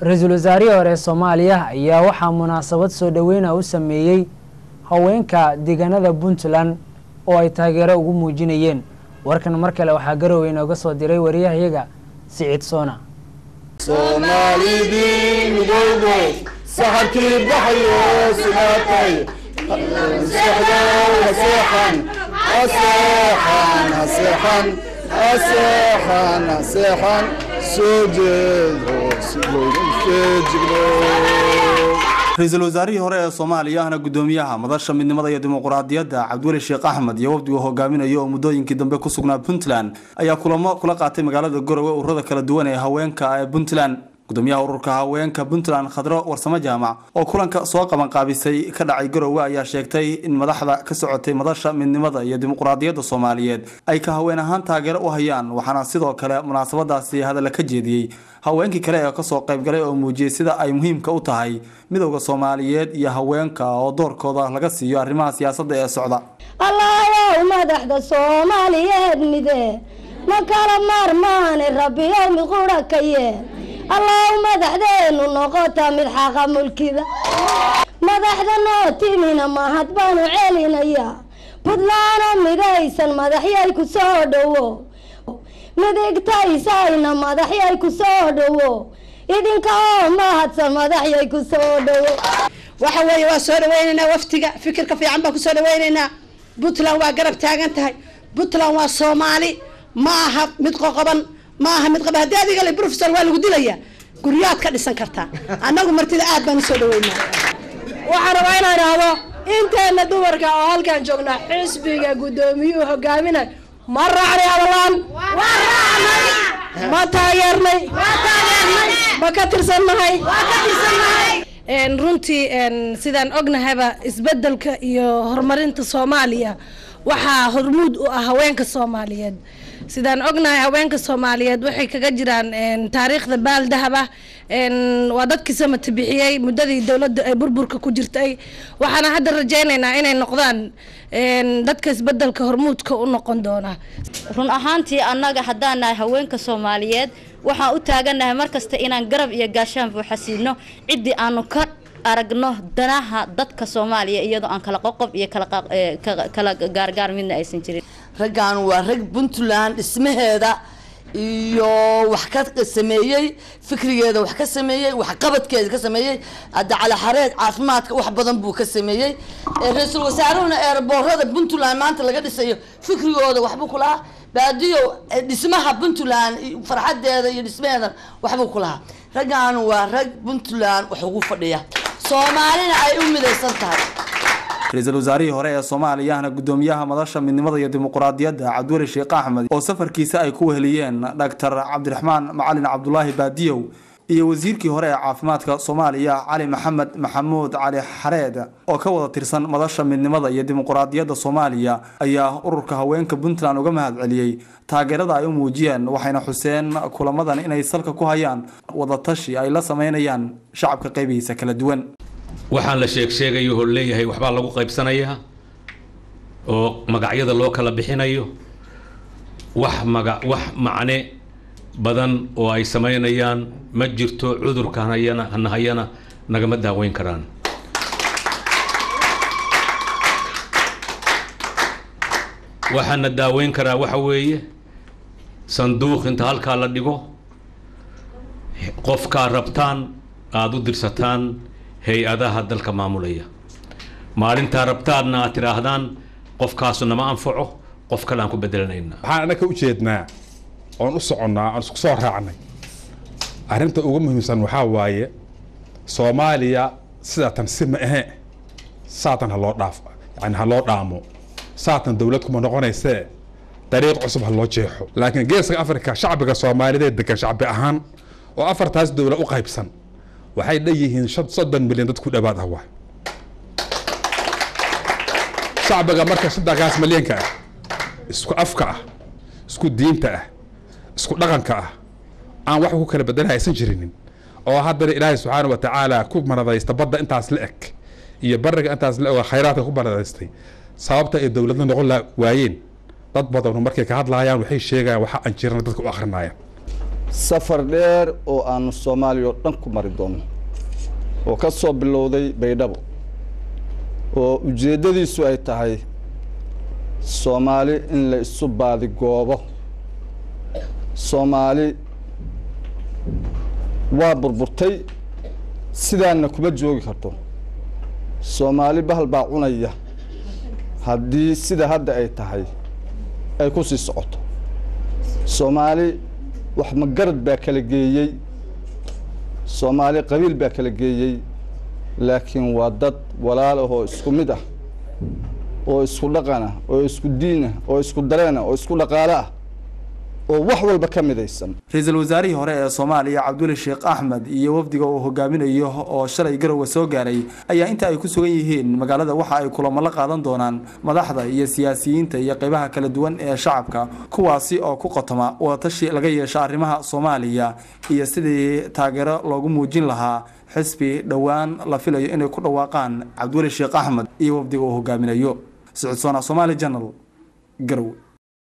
ra'iisul wasaarihii hore ee soomaaliya ayaa waxaa munaasabad soo dhoweyna u sameeyey haweenka deegaanada puntland oo ay taageero ugu muujinayeen. Warkan mar kale waxaa garowe inooga soo diray wariyahayaga siciid soona ra'iisul wasaarihii hore ee soomaaliya ahna guddoomiyaha madasha midnimada iyo dimuquraadiyadda cabdiweli sheekh axmed iyo wafdigu hogaaminayo oo muddooyinkii dambe ku sugnaa puntland ayaa kulamo kula qaatay magaalada garowe ururada kala duwan ee haweenka ee puntland gudoomiyaha ururka haweenka puntland khadro warsamo jaamac oo kulanka soo qabanqaabisay ka dhacay garowe ayaa sheegtay in madaxda ka socotay madasha midnimada iyo dimuquraadiyadda soomaaliyeed ay ka haween ahaan taageero u hayaan waxaana sidoo kale munaasabadaasi hadalla ka jeediyey haweenkii kale ee ka soo qaybgalay oo muujiyey sida ay muhiimka u tahay midowda soomaaliyeed iyo haweenka oo doorkooda laga siiyo arrimaha siyaasadda ee socda. Allayow madaxda soomaaliyeed mide ma kala maarmaane rabbiyow mid qura ka yeel allaw madaxdeenu noqota mid xaqa mulkida. Madaxda noo timina mahad baanu celinayaa. Puntlaana midaysan madaxyay ku soo dhowo. Midigtaysayna madaxyay ku soo dhowo. Idinka oo mahadsan madaxyay ku soo dhowo. Waxa weeye waa soo dhaweynaynaa waftiga fikirka fiican baan ku soo dhaweynaynaa puntland waa garab taagan tahay. Puntland waa soomaali. Ma aha mid qoqoban ma aha mid qaba. Haddii adiga le professor waa lagu dilayaa guryaad ka dhisan kartaa annagu martida aad baan u soo dhaweynaa. Waxaan rabaa inaan idhaahdo inteena dumarka oo halkaan joognaa xisbiga guddoomiyuhu hogaaminayo ma raacnay adalaan ma taageernay. Ma ka tirsannahay. Runtii sidaan ognahayba isbeddelka iyo horumarinta soomaaliya. Waxaa hormuud u ah haweenka soomaaliyeed sidaan ognahay haweenka soomaaliyeed waxay kaga jiraan taariikhda baaldahab ah waa dadkii samata bixiyey muddadii dowladda ay burburka ku jirtay. Waxaana hadda rajaynaynaa inay noqdaan dadka isbeddelka hormuudka u noqon doona. Run ahaantii annaga haddaan nahay haweenka soomaaliyeed waxaan u taagannahay markasta inaan garab iyo gaashaan buuxasiino. Ciddii aanu ka aragno danaha dadka soomaaliya iyadoo aan kala qoqob iyo kala gaargaar midna aysan jirin raggan waa rag puntland dhismaheeda iyo wax ka sameeyey fikrigeeda wax ka sameeyey waxqabadkeeda ka sameeyey hadda calaxareed caafimaadka wax badan buu ka sameeyey. Ra'iisul wasaaruhuna eerboorada puntland maanta laga dhisayo fikrigooda waxbuu ku lahaa baadiyo dhismaha puntland farxadeeda iyo dhismaheeda waxbuu ku lahaa raggan waa rag puntland wax ugu fadhiya. Soomaalina ay u midaysan tahay ra'iisul wasaarihii hore ee soomaaliya ahna guddoomiyaha madasha midnimada iyo dimuquraadiyadda cabdiweli sheekh axmed oo safarkiisa ay ku weheliyeen dhaktar cabdiraxmaan macalin cabdulaahi baadiyow iyo wasiirkii hore ee caafimaadka soomaaliya cali maxamed maxamuud cali xareed oo ka wada tirsan madasha midnimada iyo dimuquraadiyadda soomaaliya ayaa ururka haweenka puntland uga mahad celiyey. Taageerada ay u muujiyeen waxayna xuseen kulamadan inay salka ku hayaan wadatashi ay la sameynayaan shacabka qaybihiisa kala duwan waxaan la sheeg sheegayo oo leeyahay waxbaa lagu qaybsanayaa oo magacyada loo kala bixinayo. Wax maga wax macne badan oo ay samaynayaan ma jirto cudurka hanayana hanahayana nagama daaweyn karaan. Waxaana daaweyn karaa waxa weeye sanduuq inta halkaa la dhigo qofkaa rabtaan aada u dirsataan hay'adaha dalka maamulaya. Maalintaa rabtaadna aad tidhaahdaan qofkaasu nama anfaco qof kale aan ku bedelanayna waxaan annaka u jeednaa oon u soconnaa oon isku soo raacnay. Arrinta ugu muhiimsan waxaa waaye soomaaliya sidaatan si ma ahe saatan ha loo dhaaf yani ha loo dhaamo. Saatan dowlad kuma noqonaysee dariiq cusub ha loo jeexo. Laakiin geeska afrika shacbiga soomaalideed degan shacbi ahaan oo afartaas dowla u qaybsan waxay dhanyihiin soddon milyan dad ku dhawaad ah shacbiga marka saddexgaas milyanka ah isku afka ah isku diinta ah isku dhaqanka ah aan wax ku kala bedela aysan jirinin oo haddana ilaahay subxaana wa tacaala ku maradaysta badda intaas la eg iyo bariga intaas la oo khayraadka ku maradaystay sababta ay dowladna noqon waayeen dad badan markay ka hadlaayaan waxay sheegayaan waxa aan jirana dadka u akrinayaan safar dheer oo aanu soomaaliya oo dhan ku mari doonno oo ka soo bilowday baydhabo oo ujeeddadiisu ay tahay soomaali in la isu baadigoobo soomaali waa burburtay sidaanna kuma joogi karto. Soomaali bahal baa cunaya haddii sida hadda ay tahay ay ku sii socoto. Soomaali wax magarad baa kala geeyey soomaali qabiil baa kala geeyey laakiin waa dad walaal ah oo isku mid ah oo isku dhaqana oo isku diinah oo isku dareena oo isku dhaqaale ah oo wax walba ka midaysan. Ra'iisul wasaarihii hore ee soomaaliya cabduli sheekh axmed iyo wafdiga uu hogaaminayo oo shalay garowe soo gaaray ayaa inta ay ku sugan yihiin magaalada waxa ay kulamo la qaadan doonaan madaxda iyo siyaasiyiinta iyo qeybaha kala duwan ee shacabka kuwaasi oo ku qotoma wadatashi laga yeesho arrimaha soomaaliya iyo sidii taageero loogu muujin lahaa xisbi dhowaan la filayo inay ku dhawaaqaan cabdiweli sheekh axmed iyo wafdiga uu hogaaminayo. Socodsoona somaali janal garowe